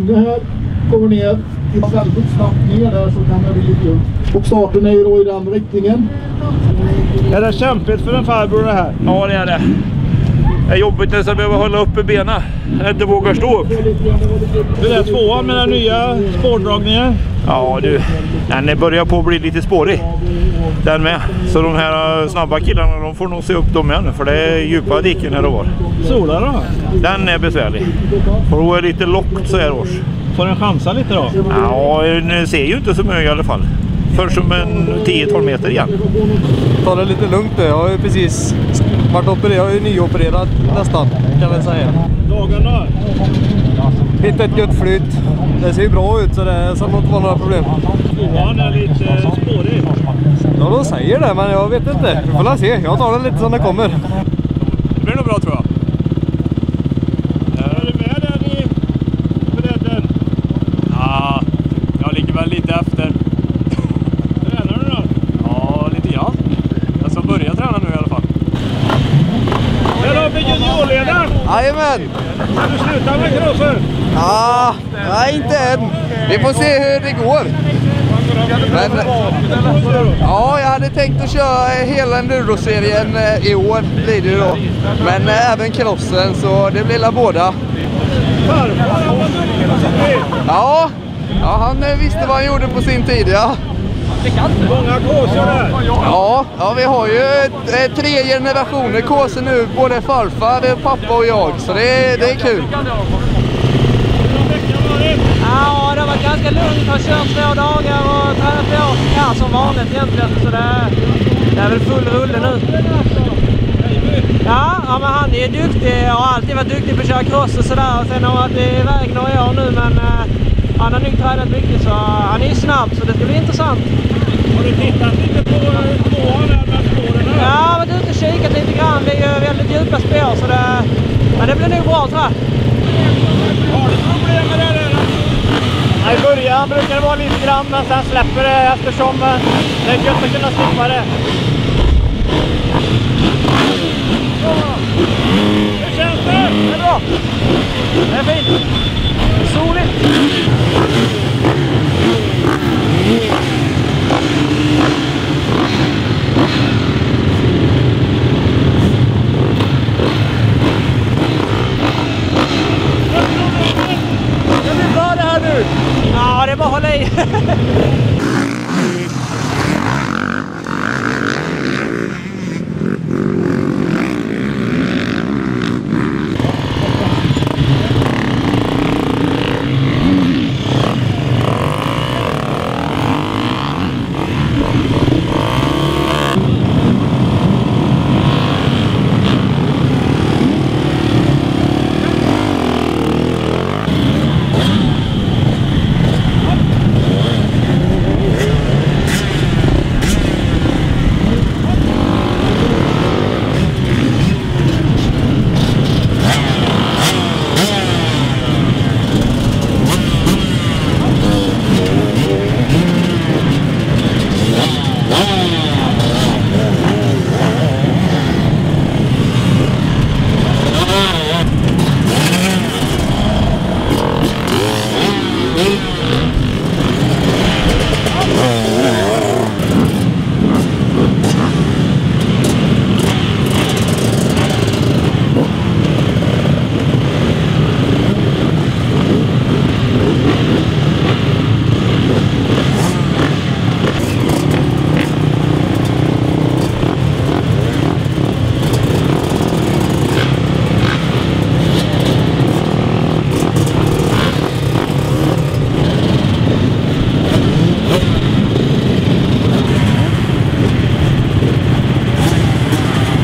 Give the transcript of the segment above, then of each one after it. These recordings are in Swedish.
Det här kommer ner väldigt snabbt ner där så kan det bli lite lugnt. Och starten är ju då i den riktningen. Är det kämpigt för en farbror det här? Ja det är det. Det är jobbigt när jag behöver hålla uppe benen. Jag inte vågar stå upp. Hur är tvåan med den nya spårdragningen? Ja du, den börjar på att bli lite spårig. Den med. Så de här snabba killarna de får nog se upp dem igen för det är djupa diken här och var. Sola då? Den är besvärlig. Och då är lite lockt så här års. Får den chansa lite då? Ja, den ser ju inte så mycket i alla fall. För som en 10-12 meter igen. Ta det lite lugnt nu. Jag har ju precis varit opererad. Jag är nyopererad nästan kan man säga. Då? Hitta ett gött flyt. Det ser ju bra ut så det ska inte vara några problem. Tvåan är lite spårig. Ja, de säger det men jag vet inte. Vi får se. Jag tar det lite som det kommer. Det blir nog bra tror jag. Är du med där i bredden? Ja, jag ligger väl lite efter. Tränar du då? Ja, lite grann. Jag ska börja träna nu i alla fall. Här har vi juniorledaren. Jajamän! Kan du sluta med crossen? Ja, nej inte än. Vi får se hur det går. Men, ja, jag hade tänkt att köra hela Enduro-serien eh, i år blir det då. Men eh, även crossen så det blir la båda. Farfar. Ja, ja, han eh, visste vad han gjorde på sin tid ja. Många kåsor där. Ja, ja vi har ju eh, tre generationer kåsor nu, både farfar, eh, pappa och jag. Så det, det är kul. Ja, det har varit ganska lugnt. Har kört två dagar och tränat på ja, som vanligt egentligen. Så det, det är väl full rulle nu. Ja, ja, men han är ju duktig och har alltid varit duktig på att köra cross och sådär. Sen har han varit iväg några år nu men eh, han har nog tränat mycket så han är snabb så det ska bli intressant. Har du tittat lite på tvåan där med spåren? Ja, jag har varit ute och kikat lite grann. Det är ju väldigt djupa spår så det, men det blir nog bra tror jag. Har du problem med det där? Ja, I början brukar det vara lite grann, men sen släpper det eftersom eh, det är gött att kunna slippa det. Hur känns det? Det är bra. Det är fint. Soligt. Det blir bra det här nu. Ja, det är bara att hålla i.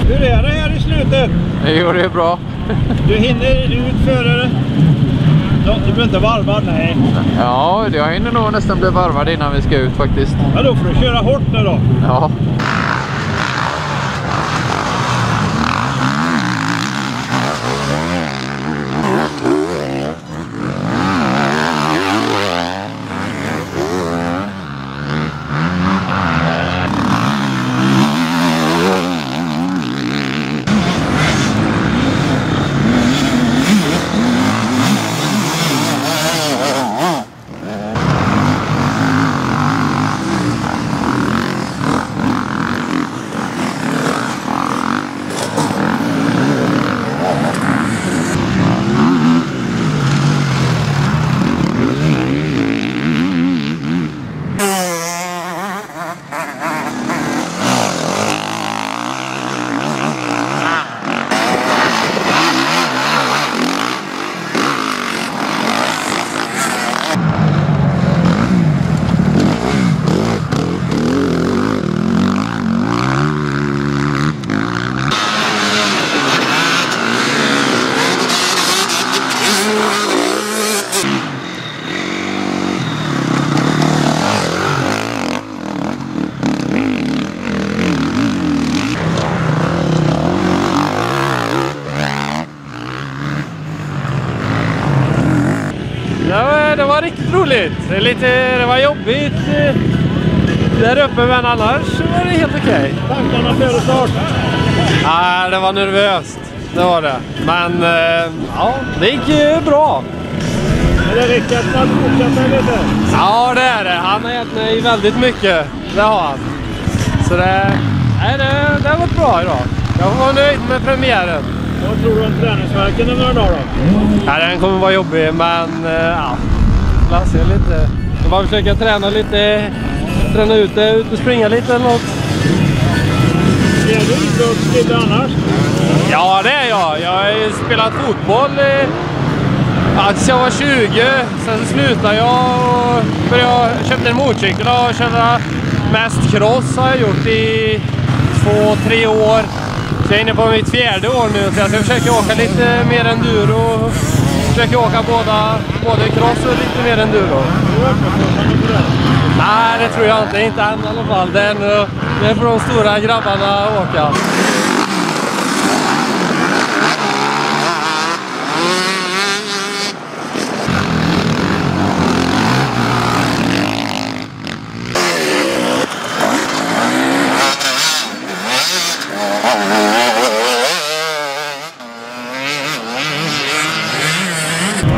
Hur är det här i slutet? Jo, det är bra. Du hinner ut före. Ja, du behöver inte varva, nej. Ja, jag hinner nog nästan bli varvad innan vi ska ut faktiskt. Ja, då får du köra hårt nu då. Ja. Lite, det var jobbigt eh, där uppe, men annars var det helt okej. Tankarna före start? Ja, det var nervöst. Det var det. Men eh, ja, det gick eh, bra. Är det Rickard att fortsätta lite? Ja, det är det. Han har gett mig väldigt mycket. Det har han. Så det, nej, det, det har gått bra idag. Jag vara nöjd med premiären. Vad tror du om träningsverken om några dagar då? Ja, den kommer vara jobbig, men eh, ja. Ser lite. Jag bara försöka träna lite. Träna ute, ut och springa lite eller något. Är du idrottskille annars? Ja, det är jag. Jag har spelat fotboll tills jag var 20. Sen så slutade jag och började, köpte en motorcykel och körde mest cross har jag gjort i två, tre år. Så jag är inne på mitt fjärde år nu så jag ska försöka åka lite mer enduro försöker åka båda, både cross och lite mer enduro. Nej, det tror jag inte. Inte än i alla fall. Det är, eh, nu, det är för de stora grabbarna att åka.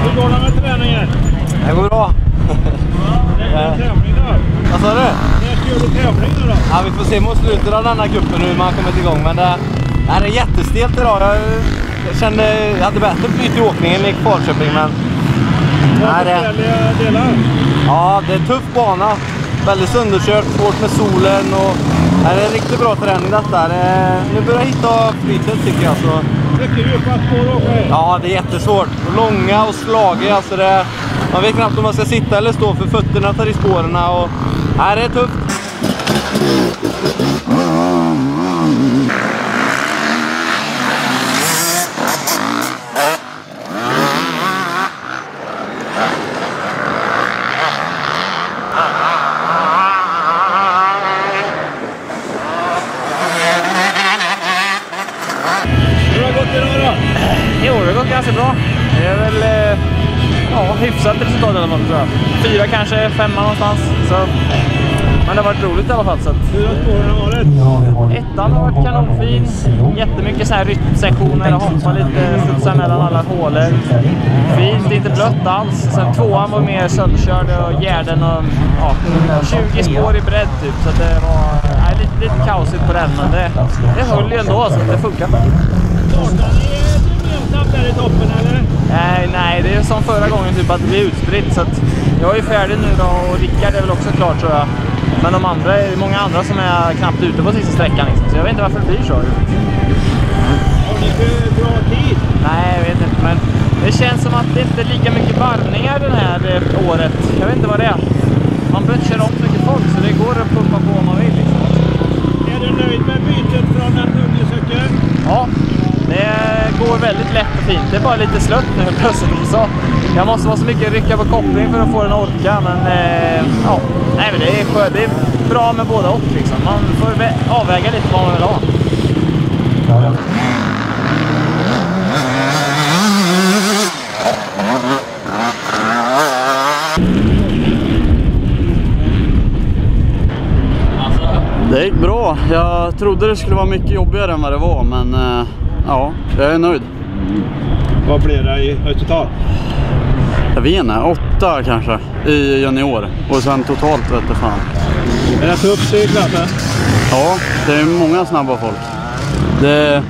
Hur går det med träningen? Det går bra. När är det tävling då? Vad sa du? När ska du tävling nu då? Ja, vi får se mot slutet av denna cupen hur man kommit igång. Men det, nej, det är jättestelt idag. Jag, jag kände jag hade bättre flyt i åkningen i Falköping. Men Nej, det- besvärliga delar? ja, det är tuff bana. Väldigt sönderkört, svårt med solen. Och, nej, det är en riktigt bra träning detta. Det, nu börjar jag hitta flytet tycker jag. Så, Mycket djupa spår att åka i. ja, det är jättesvårt. Långa och slagiga. Alltså det, man vet knappt om man ska sitta eller stå för fötterna tar i spåren. Och, nej, det är tufft. Så, men det har varit roligt i alla fall. Så att, Hur har spåren varit? ettan har varit kanonfin. Jättemycket så här rytmsektioner och hoppa lite, studsa mellan alla hålor. Fint, inte blött alls. Sen tvåan var mer sönderkörd och gärden och ja, 20 spår i bredd typ. Så att det var nej, lite, lite kaosigt på den, men det, det höll ju ändå så att det funkar. Startar ni gemensamt där i eller? Nej, det är som förra gången typ att det blir utspritt. Så jag är färdig nu då och Rickard är väl också klar tror jag. Men de andra, det är många andra som är knappt ute på sista sträckan liksom. Så jag vet inte varför det blir så. Har ni för bra tid? Nej, jag vet inte. Men det känns som att det inte är lika mycket varvningar det här eh, året. Jag vet inte vad det är. Man behöver inte köra om så mycket folk så det går att pumpa på om man vill. Liksom. Är du nöjd med bytet från en dundercykel? Ja, det går väldigt lätt och fint. Det är bara lite slött nu plötsligt. Så jag måste vara så mycket rycka på koppling för att få den att orka. Men eh, ja, nej, men det, är, skö- det är bra med båda och. Liksom. Man får avväga lite vad man vill ha. Det gick bra. Jag trodde det skulle vara mycket jobbigare än vad det var, men eh, ja, jag är nöjd. Vad blir det i resultat? Jag vet inte, åtta kanske i junior och sen totalt vet jag fan. Är det tufft i klassen? Ja, det är många snabba folk. Det,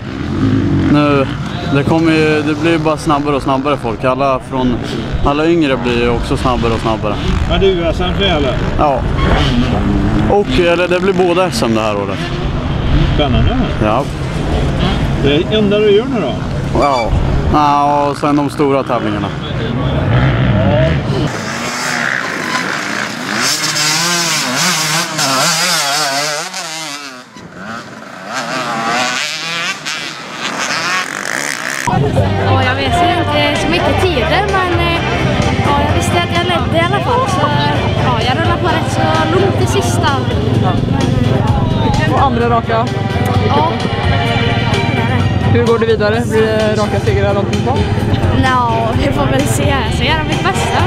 nu, det, kommer ju, det blir bara snabbare och snabbare folk. Alla, från, alla yngre blir ju också snabbare och snabbare. Men det är för eller? Ja. Och eller, det blir båda SM det här året. Spännande. Ja. Det är enda du gör nu då? Ja. ja och sen de stora tävlingarna. Ja, jag vet inte så mycket tider men eh, ja, jag visste att jag ledde i alla fall så ja, jag rullade på rätt så lugnt i sista. Och andra raka. Ja, Hur går det vidare? Blir det raka segrar någonting på? no, vi får väl se. Jag ska göra mitt bästa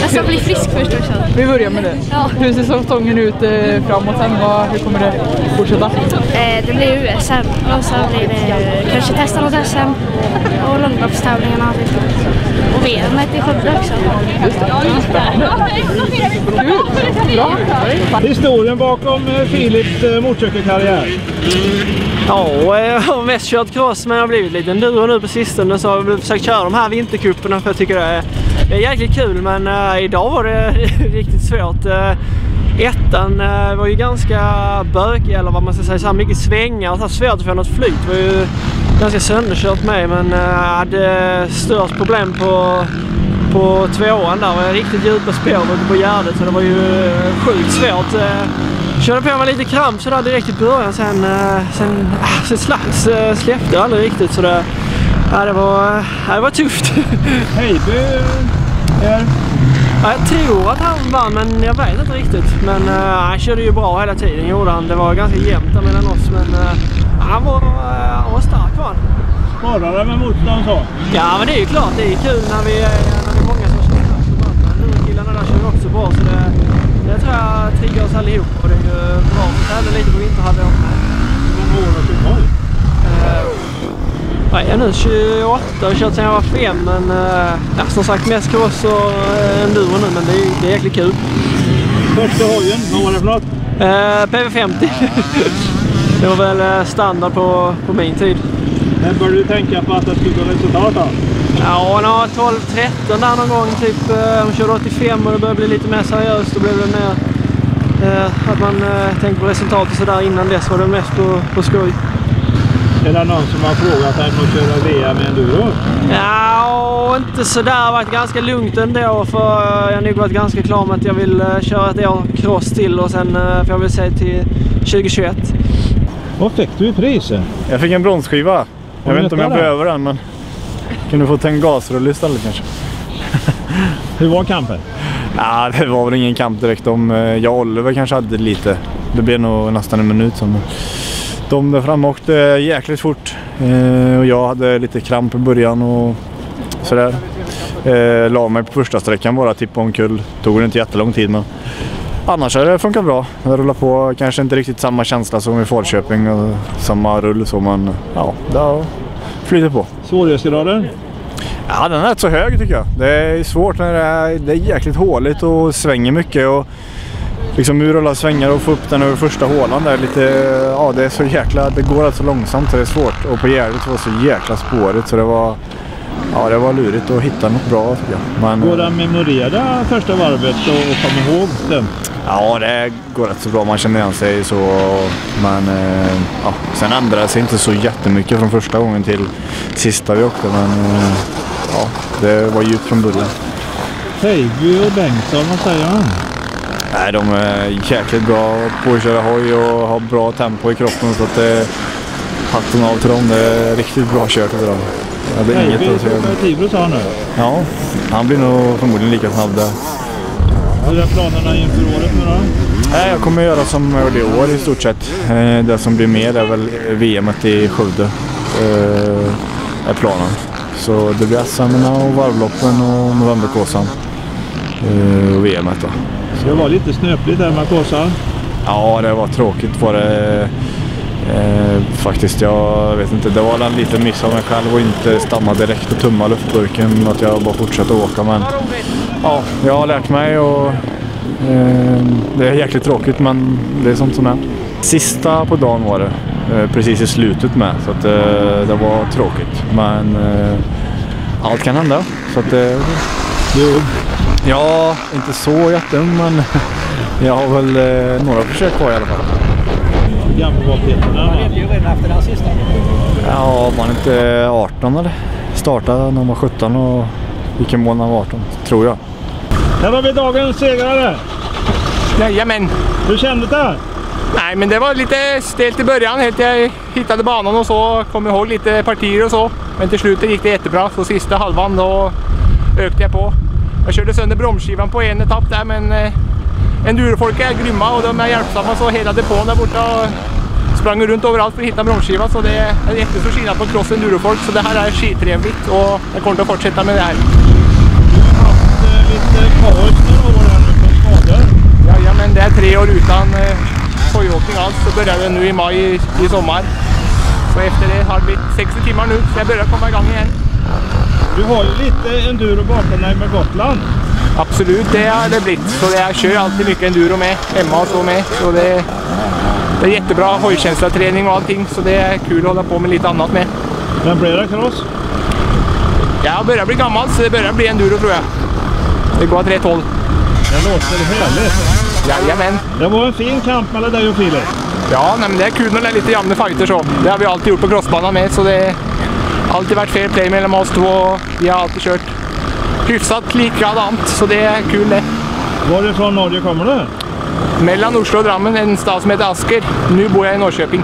Jag ska bli frisk först också. Vi börjar med det. Ja. Hur ser säsongen ut eh, framåt sen? Hur kommer det fortsätta? Eh, det blir USM och så blir det kanske testa något SM och långloppstävlingarna. Och VM i Skövde också. Historien bakom Filips eh, motorcykelkarriär. Ja, eh, jag har mest kört cross men jag har blivit lite enduro nu på sistone så jag har jag försökt köra de här vintercuperna för jag tycker det är, det är jäkligt kul men uh, idag var det riktigt svårt. Uh, ettan uh, var ju ganska bökig eller vad man ska säga, så här mycket svängar och så här svårt att få något flyt. Det var ju ganska sönderkört med men uh, hade störst problem på på tvåan där var jag riktigt djupa spår ute på Gärdet så det var ju eh, sjukt svårt. Eh, Körde på mig lite kramp sådär direkt i början sen, eh, sen, ah, sen slags, eh, släppte jag aldrig riktigt så det, ja, det, var, ja, det var tufft. Är... Ja, jag tror att han vann men jag vet inte riktigt. Men uh, han körde ju bra hela tiden gjorde han. Det var ganska jämnt där mellan oss men uh, han, var, uh, han var stark var han. Sporrade med motstånd så. Ja men det är ju klart det är kul när vi, är- när vi är många som kör Nu killarna där kör ju också bra så det, det tror jag triggar oss allihop och det är ju bra att tävla lite på vinterhalvåret med. Hur många år har du kvar? Ja, jag är nu 28 och har kört sedan jag var fem men uh, ja, som sagt mest cross och uh, enduro nu men det är, det är jäkligt kul. Första hojen, vad var det för något? Eh, PV50. det var väl eh, standard på, på min tid. När började du tänka på att det skulle gå resultat då? Ja, nå, 12-13 där någon gång. Typ, eh, hon körde 85 och det började bli lite mer seriöst. Då blev det mer eh, att man eh, tänkte på resultat och sådär. Innan dess var det mest på, på skoj. Är det någon som har frågat dig om att köra VM med enduro? Ja, inte sådär. Det har varit ganska lugnt ändå. För eh, jag har nog varit ganska klar med att jag vill eh, köra ett år cross till och sen eh, får jag väl se till 2021. Vad fick du i pris? Jag fick en bronsskiva. Jag vet inte om jag behöver den men kunde fått en gasrulle istället kanske. Hur var kampen? Ja, det var väl ingen kamp direkt. De, eh, jag och Oliver kanske hade lite. Det blev nog nästan en minut. Som, de där framme åkte jäkligt fort. Eh, och jag hade lite kramp i början och sådär. Eh, la mig på första sträckan bara, tippade omkull. Tog det inte jättelång tid men annars har det funkat bra. Jag rullar på, kanske inte riktigt samma känsla som i Falköping och samma rull så men ja, det har flyttat på. Svårighetsgraden? Ja, den är rätt så hög tycker jag. Det är svårt när det är, det är jäkligt håligt och svänger mycket. Och liksom ur alla svängar och få upp den över första hålan där lite, ja det är så jäkla, det går alltså långsamt så det är svårt. Och på Gärdet var det så jäkla spårigt så det var, ja det var lurigt att hitta något bra. Men, Går det att memorera första varvet och, och komma ihåg det? Ja, det går rätt så bra. Man känner igen sig så. Men eh, ja, sen ändrade det sig inte så jättemycket från första gången till sista vi åkte. Men eh, ja, det var djupt från början. Heiby och Bengtsson, vad säger han? Nej, de är jäkligt bra på att köra hoj och har bra tempo i kroppen. Så att det, hatten av till dem. Det är riktigt bra kört av dem. Jag hade inget Heiby att säga. för Tibro sa han nu. Ja, han blir nog förmodligen lika snabb där. Hur är planerna inför året nu då? Nej, jag kommer göra som jag gjorde i år i stort sett. Eh, Det som blir med är väl VM i Skövde. eh, är planen. Så det blir SM och varvloppen och novemberkåsan. Eh, Och VM då. Så det var lite snöpligt där med Kåsan. Ja, det var tråkigt var det. Eh, faktiskt, jag vet inte. Det var en liten miss av mig själv och inte stanna direkt och tumma luftburken. Att jag bara fortsatte åka. Men ja, jag har lärt mig och eh, det är jäkligt tråkigt men det är sånt som är. Sista på dagen var det. Eh, precis i slutet med. Så att, eh, det var tråkigt. Men eh, allt kan hända. Så att, eh, ja, inte så jätteung men jag har väl eh, några försök kvar i alla fall gammelvalpeterna. ju redan efter den sista. Ja, var han inte 18 eller? Startade när han var 17 och gick i mål när han var 18, tror jag. Här har vi dagens segrare. Jajamän. Hur kändes det? Nej, men det var lite stelt i början. Helt jag hittade banan och så kom ihåg lite partier och så. Men till slutet gick det jättebra. Så sista halvan då ökade jag på. Jag körde sönder bromsskivan på en etapp där men eh, endurofolk är grymma och de är hjälpsamma så hela depån där borta sprang runt överallt för att hitta bromsskivan så det är jättestor skillnad på cross endurofolk så det här är skittrevligt och jag kommer att fortsätta med det här. eh, lite kaos några år här nu med skador. Jajamän, det är tre år utan eh, hojåkning alls. Så börjar det nu i maj i, i sommar. Så efter det har det blivit 60 timmar nu, så jag börjar komma igång igen. Du har ju lite enduro bakom dig med Gotland. Absolut, det har det blivit. Så det, jag kör alltid mycket enduro med, hemma och så med. Så det, det är jättebra hojkänslaträning och allting, så det är kul att hålla på med lite annat med. Men blir det cross? Jag börjar bli gammal, så det börjar bli enduro tror jag. Det går åt rätt håll. Det låter härligt. Jajamän. Det var en fin kamp mellan dig och Filip. Ja, nej, men det är kul när det är lite jämna fighter så. Det har vi alltid gjort på crossbanan med, så det har alltid varit fair play mellan oss två. Vi har alltid kört hyfsat likadant, så det är kul det. Varifrån Norge kommer du? Mellan Oslo och Drammen, en stad som heter Asker. Nu bor jag i Norrköping.